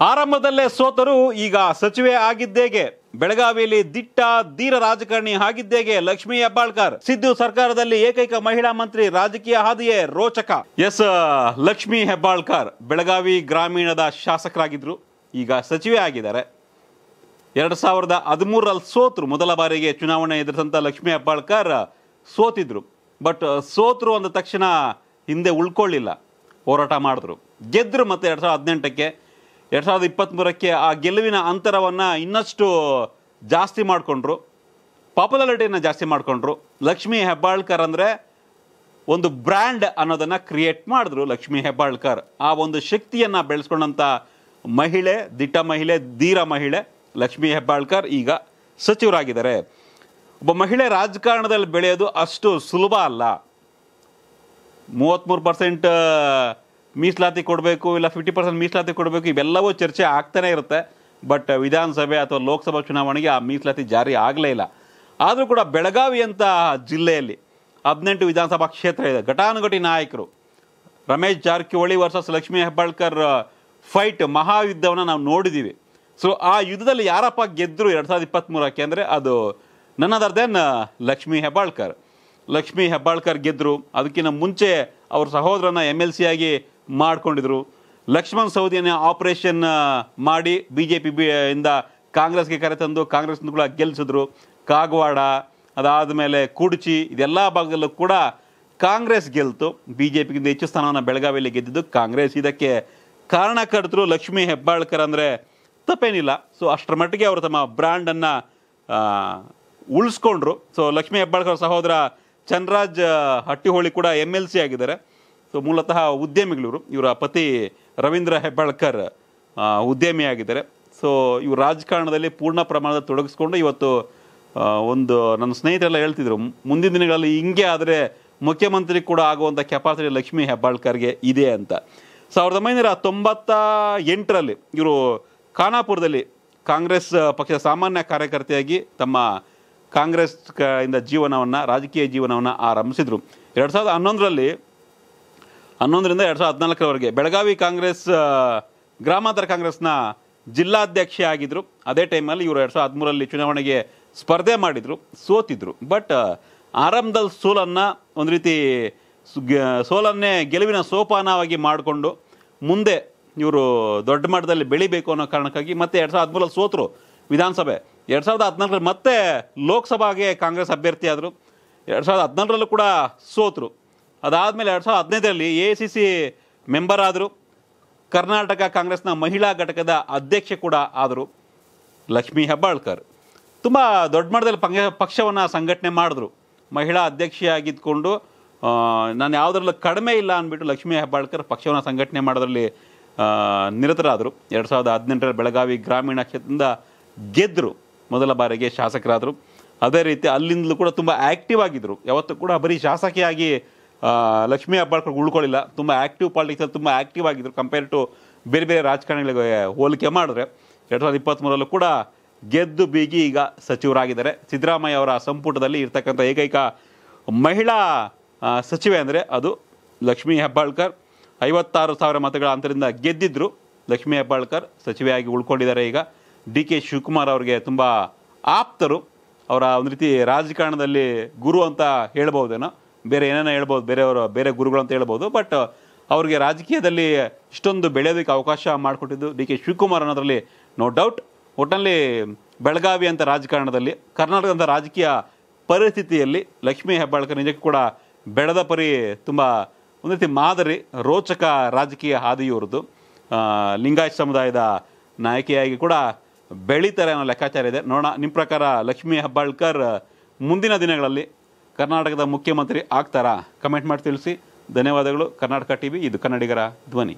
ಆರಂಭದಲ್ಲೇ ಸೋತರು, ಈಗ ಸಚಿವೆ ಆಗಿದ್ದೇಗೆ. ಬೆಳಗಾವಿಯಲ್ಲಿ ದಿಟ್ಟ, ಧೀರ ರಾಜಕಾರಣಿ ಆಗಿದ್ದೇಗೆ ಲಕ್ಷ್ಮೀ ಹೆಬ್ಬಾಳ್ಕರ್. ಸಿದ್ದು ಸರ್ಕಾರದಲ್ಲಿ ಏಕೈಕ ಮಹಿಳಾ ಮಂತ್ರಿ, ರಾಜಕೀಯ ಹಾದಿಯೇ ರೋಚಕ. ಎಸ್, ಲಕ್ಷ್ಮೀ ಹೆಬ್ಬಾಳ್ಕರ್ ಬೆಳಗಾವಿ ಗ್ರಾಮೀಣದ ಶಾಸಕರಾಗಿದ್ರು, ಈಗ ಸಚಿವೆ ಆಗಿದ್ದಾರೆ. ಎರಡು ಸಾವಿರದ ಹದಿಮೂರರಲ್ಲಿ ಸೋತರು, ಮೊದಲ ಬಾರಿಗೆ ಚುನಾವಣೆ ಎದುರಿಸಂತ ಲಕ್ಷ್ಮೀ ಹೆಬ್ಬಾಳ್ಕರ್ ಸೋತಿದ್ರು. ಬಟ್, ಸೋತರು ಅಂದ ತಕ್ಷಣ ಹಿಂದೆ ಉಳ್ಕೊಳ್ಳಿಲ್ಲ. ಹೋರಾಟ ಮಾಡಿದ್ರು. ಗೆದ್ರು ಮತ್ತೆ ಎರಡು ಸಾವಿರದ ಹದಿನೆಂಟಕ್ಕೆ. ಎರಡು ಸಾವಿರದ ಇಪ್ಪತ್ತ್ಮೂರಕ್ಕೆ ಆ ಗೆಲುವಿನ ಅಂತರವನ್ನು ಇನ್ನಷ್ಟು ಜಾಸ್ತಿ ಮಾಡಿಕೊಂಡ್ರು. ಪಾಪ್ಯುಲಾರಿಟಿಯನ್ನು ಜಾಸ್ತಿ ಮಾಡಿಕೊಂಡ್ರು. ಲಕ್ಷ್ಮಿ ಹೆಬ್ಬಾಳ್ಕರ್ ಅಂದರೆ ಒಂದು ಬ್ರ್ಯಾಂಡ್ ಅನ್ನೋದನ್ನು ಕ್ರಿಯೇಟ್ ಮಾಡಿದ್ರು ಲಕ್ಷ್ಮೀ ಹೆಬ್ಬಾಳ್ಕರ್. ಆ ಒಂದು ಶಕ್ತಿಯನ್ನು ಬೆಳೆಸ್ಕೊಂಡಂಥ ಮಹಿಳೆ, ದಿಟ್ಟ ಮಹಿಳೆ, ಧೀರ ಮಹಿಳೆ ಲಕ್ಷ್ಮಿ ಹೆಬ್ಬಾಳ್ಕರ್ ಈಗ ಸಚಿವರಾಗಿದ್ದಾರೆ. ಒಬ್ಬ ಮಹಿಳೆ ರಾಜಕಾರಣದಲ್ಲಿ ಬೆಳೆಯೋದು ಅಷ್ಟು ಸುಲಭ ಅಲ್ಲ. ಮೂವತ್ತ್ಮೂರು ಪರ್ಸೆಂಟ್ ಮೀಸಲಾತಿ ಕೊಡಬೇಕು ಇಲ್ಲ ಫಿಫ್ಟಿ ಪರ್ಸೆಂಟ್ ಮೀಸಲಾತಿ ಕೊಡಬೇಕು, ಇವೆಲ್ಲವೂ ಚರ್ಚೆ ಆಗ್ತಾನೆ ಇರುತ್ತೆ. ಬಟ್ ವಿಧಾನಸಭೆ ಅಥವಾ ಲೋಕಸಭಾ ಚುನಾವಣೆಗೆ ಆ ಮೀಸಲಾತಿ ಜಾರಿ ಆಗಲೇ ಇಲ್ಲ. ಆದರೂ ಕೂಡ ಬೆಳಗಾವಿ ಅಂತ ಜಿಲ್ಲೆಯಲ್ಲಿ ಹದಿನೆಂಟು ವಿಧಾನಸಭಾ ಕ್ಷೇತ್ರ ಇದೆ. ಘಟಾನುಘಟಿ ನಾಯಕರು ರಮೇಶ್ ಜಾರಕಿಹೊಳಿ ವರ್ಸಸ್ ಲಕ್ಷ್ಮೀ ಹೆಬ್ಬಾಳ್ಕರ್ ಫೈಟ್ ಮಹಾಯುದ್ಧವನ್ನು ನಾವು ನೋಡಿದ್ದೀವಿ ಸೊ ಆ ಯುದ್ಧದಲ್ಲಿ ಯಾರಪ್ಪ ಗೆದ್ದರು ಎರಡು ಸಾವಿರದ ಇಪ್ಪತ್ತ್ಮೂರಕ್ಕೆ ಅಂದರೆ ಅದು none other than Lakshmi Hebbalkar. Lakshmi Hebbalkar ಗೆದ್ದರು ಅದಕ್ಕಿಂತ ಮುಂಚೆ ಅವ್ರ ಸಹೋದರನ ಎಂ ಎಲ್ ಸಿ ಆಗಿ ಮಾಡ್ಕೊಂಡಿದ್ರು. ಲಕ್ಷ್ಮಣ್ ಸೌದಿಯನ್ನ ಆಪರೇಷನ್ ಮಾಡಿ ಬಿ ಜೆ ಪಿ ಇಂದ ಕಾಂಗ್ರೆಸ್ಗೆ ಕರೆತಂದು ಕಾಂಗ್ರೆಸ್ ಕೂಡ ಗೆಲ್ಲಿಸಿದ್ರು ಕಾಗವಾಡ, ಅದಾದ ಮೇಲೆ ಕುಡ್ಚಿ, ಇದೆಲ್ಲ ಭಾಗದಲ್ಲೂ ಕೂಡ ಕಾಂಗ್ರೆಸ್ ಗೆಲ್ತು. ಬಿ ಜೆ ಪಿಗಿಂತ ಹೆಚ್ಚು ಸ್ಥಾನವನ್ನು ಬೆಳಗಾವಿಯಲ್ಲಿ ಗೆದ್ದಿದ್ದು ಕಾಂಗ್ರೆಸ್. ಇದಕ್ಕೆ ಕಾರಣಕರ್ತರು ಲಕ್ಷ್ಮೀ ಹೆಬ್ಬಾಳ್ಕರ್ ಅಂದರೆ ತಪ್ಪೇನಿಲ್ಲ. ಸೊ ಅಷ್ಟರ ಮಟ್ಟಿಗೆ ಅವರು ತಮ್ಮ ಬ್ರ್ಯಾಂಡನ್ನು ಉಳಿಸ್ಕೊಂಡ್ರು. ಸೊ ಲಕ್ಷ್ಮೀ ಹೆಬ್ಬಾಳ್ಕರ್ ಸಹೋದರ ಚನ್ರಾಜ್ ಹಟ್ಟಿಹೊಳಿ ಕೂಡ ಎಂ ಎಲ್ ಸಿ ಆಗಿದ್ದಾರೆ. ಸೊ ಮೂಲತಃ ಉದ್ಯಮಿಗಳಿವರು ಇವರ ಪತಿ ರವೀಂದ್ರ ಹೆಬ್ಬಾಳ್ಕರ್ ಉದ್ಯಮಿಯಾಗಿದ್ದಾರೆ. ಸೊ ಇವರು ರಾಜಕಾರಣದಲ್ಲಿ ಪೂರ್ಣ ಪ್ರಮಾಣದ ತೊಡಗಿಸ್ಕೊಂಡು ಇವತ್ತು ಒಂದು ನನ್ನ ಸ್ನೇಹಿತರೆಲ್ಲ ಹೇಳ್ತಿದ್ರು, ಮುಂದಿನ ದಿನಗಳಲ್ಲಿ ಹಿಂಗೆ ಆದರೆ ಮುಖ್ಯಮಂತ್ರಿ ಕೂಡ ಆಗುವಂಥ ಕೆಪಾಸಿಟಿ ಲಕ್ಷ್ಮೀ ಹೆಬ್ಬಾಳ್ಕರ್ಗೆ ಇದೆ ಅಂತ. ಸಾವಿರದ ಒಂಬೈನೂರ ತೊಂಬತ್ತ ಎಂಟರಲ್ಲಿ ಇವರು ಖಾನಾಪುರದಲ್ಲಿ ಕಾಂಗ್ರೆಸ್ ಪಕ್ಷದ ಸಾಮಾನ್ಯ ಕಾರ್ಯಕರ್ತೆಯಾಗಿ ತಮ್ಮ ಕಾಂಗ್ರೆಸ್ ಇಂದ ಜೀವನವನ್ನು, ರಾಜಕೀಯ ಜೀವನವನ್ನು ಆರಂಭಿಸಿದರು. ಎರಡು ಸಾವಿರದ ಹನ್ನೊಂದರಲ್ಲಿ ಹನ್ನೊಂದರಿಂದ ಎರಡು ಸಾವಿರದ ಹದಿನಾಲ್ಕರವರೆಗೆ. ಬೆಳಗಾವಿ ಕಾಂಗ್ರೆಸ್ ಗ್ರಾಮಾಂತರ ಕಾಂಗ್ರೆಸ್ನ ಜಿಲ್ಲಾಧ್ಯಕ್ಷೆ ಆಗಿದ್ದರು ಅದೇ ಟೈಮಲ್ಲಿ ಇವರು ಎರಡು ಸಾವಿರದ ಹದಿಮೂರಲ್ಲಿ ಚುನಾವಣೆಗೆ ಸ್ಪರ್ಧೆ ಮಾಡಿದರು, ಸೋತಿದ್ರು. ಬಟ್ ಆರಂಭದಲ್ಲಿ ಸೋಲನ್ನು ಒಂದು ರೀತಿ ಸೋಲನ್ನೇ ಗೆಲುವಿನ ಸೋಪಾನವಾಗಿ ಮಾಡಿಕೊಂಡು ಮುಂದೆ ಇವರು ದೊಡ್ಡ ಮಟ್ಟದಲ್ಲಿ ಬೆಳಿಬೇಕು ಅನ್ನೋ ಕಾರಣಕ್ಕಾಗಿ ಮತ್ತೆ ಎರಡು ಸಾವಿರದ ಹದಿಮೂರಲ್ಲಿ ಸೋತರು ವಿಧಾನಸಭೆ. ಎರಡು ಸಾವಿರದ ಹದಿನಾಲ್ಕರಲ್ಲಿ ಮತ್ತೆ ಲೋಕಸಭಾಗೆ ಕಾಂಗ್ರೆಸ್ ಅಭ್ಯರ್ಥಿ ಆದರು ಎರಡು ಸಾವಿರದ ಹದಿನಾಲ್ಕರಲ್ಲೂ ಕೂಡ ಸೋತರು. ಅದಾದಮೇಲೆ ಎರಡು ಸಾವಿರದ ಹದಿನೈದರಲ್ಲಿ ಎ ಸಿ ಸಿ ಮೆಂಬರ್ ಆದರು, ಕರ್ನಾಟಕ ಕಾಂಗ್ರೆಸ್ನ ಮಹಿಳಾ ಘಟಕದ ಅಧ್ಯಕ್ಷ ಕೂಡ ಆದರು, ಲಕ್ಷ್ಮೀ ಹೆಬ್ಬಾಳ್ಕರ್. ತುಂಬ ದೊಡ್ಡ ಮಟ್ಟದಲ್ಲಿ ಪಂಗ, ಪಕ್ಷವನ್ನು ಸಂಘಟನೆ ಮಾಡಿದ್ರು. ಮಹಿಳಾ ಅಧ್ಯಕ್ಷೆಯಾಗಿದ್ದುಕೊಂಡು ನಾನು ಯಾವುದ್ರಲ್ಲೂ ಕಡಿಮೆ ಇಲ್ಲ ಅಂದ್ಬಿಟ್ಟು ಲಕ್ಷ್ಮೀ ಹೆಬ್ಬಾಳ್ಕರ್ ಪಕ್ಷವನ್ನು ಸಂಘಟನೆ ಮಾಡೋದ್ರಲ್ಲಿ ನಿರತರಾದರು. ಎರಡು ಸಾವಿರದ ಹದಿನೆಂಟರಲ್ಲಿ ಬೆಳಗಾವಿ ಗ್ರಾಮೀಣ ಕ್ಷೇತ್ರದಿಂದ ಗೆದ್ದರು ಮೊದಲ ಬಾರಿಗೆ ಶಾಸಕರಾದರು. ಅದೇ ರೀತಿ ಅಲ್ಲಿಂದಲೂ ಕೂಡ ತುಂಬ ಆ್ಯಕ್ಟಿವ್ ಆಗಿದ್ದರು ಯಾವತ್ತೂ ಕೂಡ ಬರೀ ಶಾಸಕಿಯಾಗಿ ಲಕ್ಷ್ಮೀ ಹೆಬ್ಬಾಳ್ಕರ್ ಉಳ್ಕೊಳ್ಳಿಲ್ಲ. ತುಂಬ ಆ್ಯಕ್ಟಿವ್ ಪಾಲಿಟಿಕ್ಸಲ್ಲಿ ತುಂಬ ಆ್ಯಕ್ಟಿವ್ ಆಗಿದ್ದರು ಕಂಪೇರ್ ಟು ಬೇರೆ ಬೇರೆ ರಾಜಕಾರಣಿಗಳಿಗೆ ಹೋಲಿಕೆ ಮಾಡಿದ್ರೆ ಎರಡು ಸಾವಿರದ ಇಪ್ಪತ್ತ್ಮೂರಲ್ಲೂ ಕೂಡ ಗೆದ್ದು ಬೀಗಿ ಈಗ ಸಚಿವರಾಗಿದ್ದಾರೆ. ಸಿದ್ದರಾಮಯ್ಯ ಅವರ ಸಂಪುಟದಲ್ಲಿ ಇರ್ತಕ್ಕಂಥ ಏಕೈಕ ಮಹಿಳಾ ಸಚಿವೆ ಅಂದರೆ ಅದು ಲಕ್ಷ್ಮೀ ಹೆಬ್ಬಾಳ್ಕರ್. ಐವತ್ತಾರು ಸಾವಿರ ಮತಗಳ ಅಂತರಿಂದ ಗೆದ್ದಿದ್ರು ಲಕ್ಷ್ಮೀ ಹೆಬ್ಬಾಳ್ಕರ್ ಸಚಿವೆಯಾಗಿ ಉಳ್ಕೊಂಡಿದ್ದಾರೆ ಈಗ. ಡಿ ಕೆ ಶಿವಕುಮಾರ್ ಅವರಿಗೆ ತುಂಬ ಆಪ್ತರು. ಅವರ ಒಂದು ರೀತಿ ರಾಜಕಾರಣದಲ್ಲಿ ಗುರು ಅಂತ ಹೇಳ್ಬೋದೇನೋ ಬೇರೆ ಏನೇನೋ ಹೇಳ್ಬೋದು, ಬೇರೆಯವರು, ಬೇರೆ ಗುರುಗಳು ಅಂತ ಹೇಳ್ಬೋದು ಬಟ್ ಅವ್ರಿಗೆ ರಾಜಕೀಯದಲ್ಲಿ ಇಷ್ಟೊಂದು ಬೆಳೆಯೋದಕ್ಕೆ ಅವಕಾಶ ಮಾಡಿಕೊಟ್ಟಿದ್ದು ಡಿ ಕೆ ಶಿವಕುಮಾರ್ ಅನ್ನೋದ್ರಲ್ಲಿ ನೋ ಡೌಟ್ ಒಟ್ಟಿನಲ್ಲಿ ಬೆಳಗಾವಿ ಅಂತ ರಾಜಕಾರಣದಲ್ಲಿ ಕರ್ನಾಟಕದ ರಾಜಕೀಯ ಪರಿಸ್ಥಿತಿಯಲ್ಲಿ ಲಕ್ಷ್ಮೀ ಹೆಬ್ಬಾಳ್ಕರ್ ನಿಜಕ್ಕೂ ಕೂಡ ಬೆಳೆದ ಪರಿ ತುಂಬ ಒಂದು ರೀತಿ ಮಾದರಿ, ರೋಚಕ ರಾಜಕೀಯ ಹಾದಿಯವ್ರದ್ದು ಲಿಂಗಾಯತ್ ಸಮುದಾಯದ ನಾಯಕಿಯಾಗಿ ಕೂಡ ಬೆಳೀತಾರೆ ಅನ್ನೋ ಲೆಕ್ಕಾಚಾರ ಇದೆ. ನೋಡೋಣ ನಿಮ್ಮ ಪ್ರಕಾರ ಲಕ್ಷ್ಮೀ ಹೆಬ್ಬಾಳ್ಕರ್ ಮುಂದಿನ ದಿನಗಳಲ್ಲಿ ಕರ್ನಾಟಕದ ಮುಖ್ಯಮಂತ್ರಿ ಆಗ್ತಾರಾ? ಕಮೆಂಟ್ ಮಾಡಿ ತಿಳಿಸಿ. ಧನ್ಯವಾದಗಳು. ಕರ್ನಾಟಕ ಟಿವಿ ಇದು ಕನ್ನಡಿಗರ ಧ್ವನಿ.